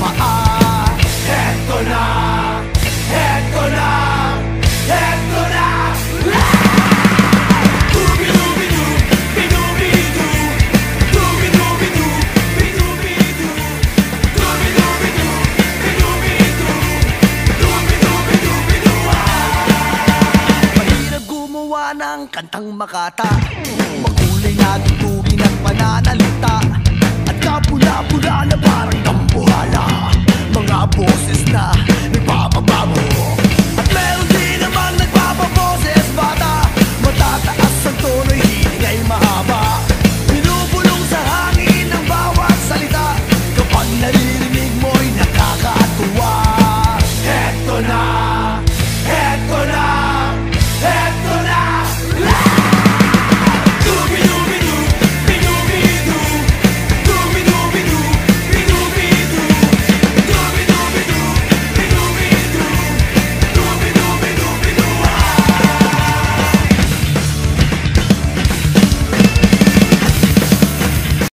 paa Heto na, heto na, heto na. Ng kantang Makata. Magkulay na tubig at pananalita. At kapula-pula na parang